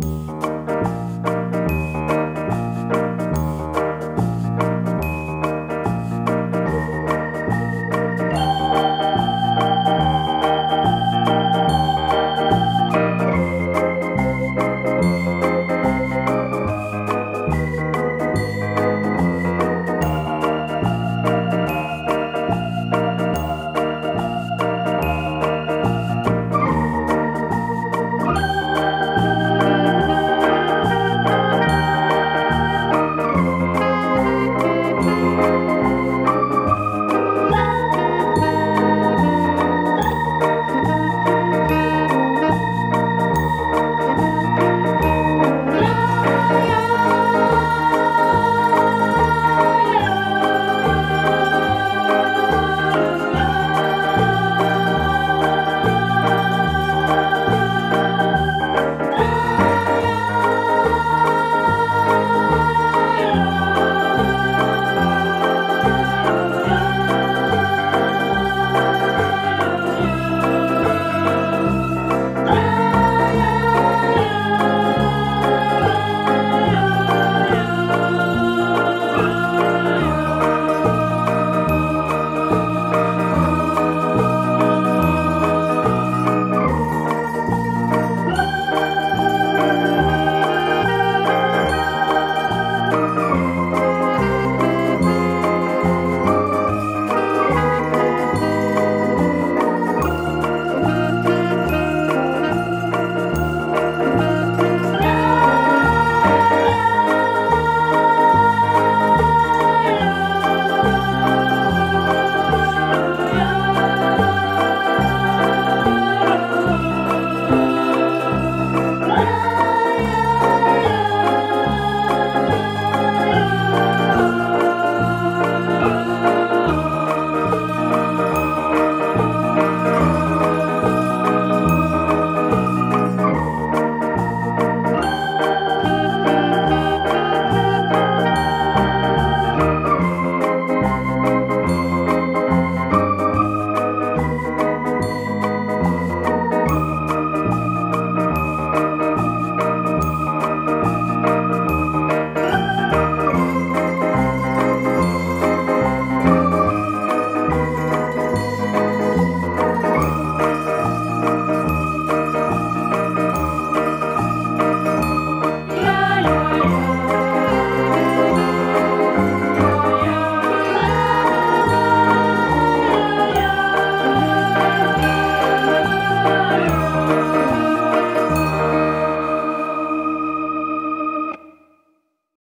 Música